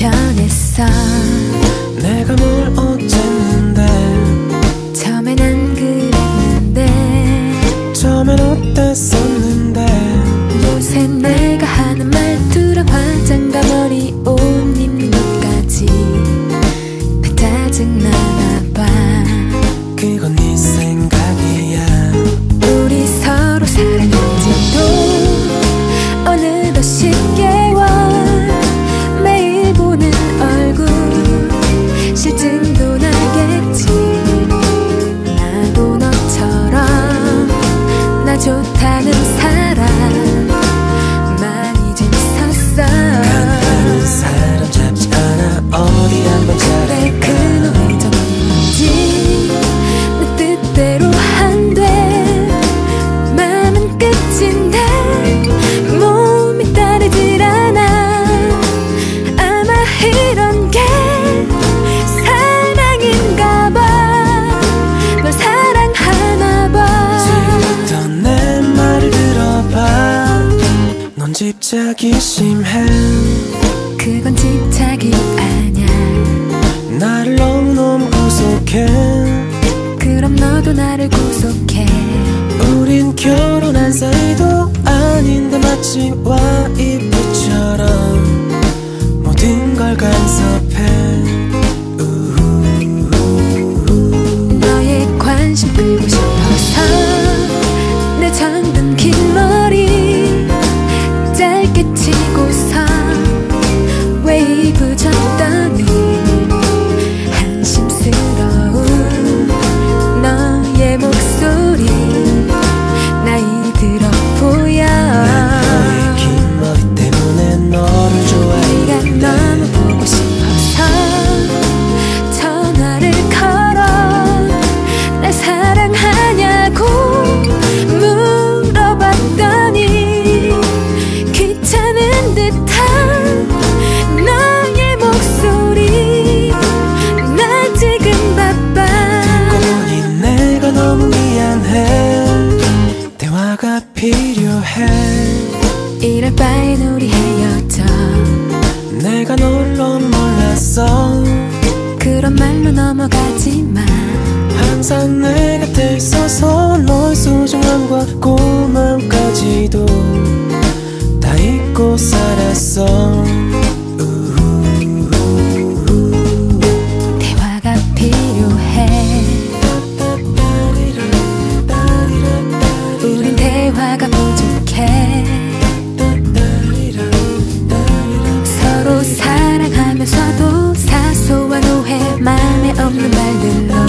변했어. 내가 뭘 어쨌는데? 처음엔 안 그랬는데. 처음엔 어땠었는데? 요새 내가 하는 말투랑 화장과 머리 오. 좋다는 갑자기 심해. 그건 집착이 아냐 나를 너무너무 구속해. 그럼 너도 나를 구속해. 우린 결혼한 사이도 아닌데 마치 와이프처럼 모든 걸 간섭해. 필요해. 이럴 바엔 우리 헤어져. 내가 너를 몰랐어. 그런 말로 넘어가지마 항상 내 곁에 있어서 너의 소중함과 고마움까지 of the bed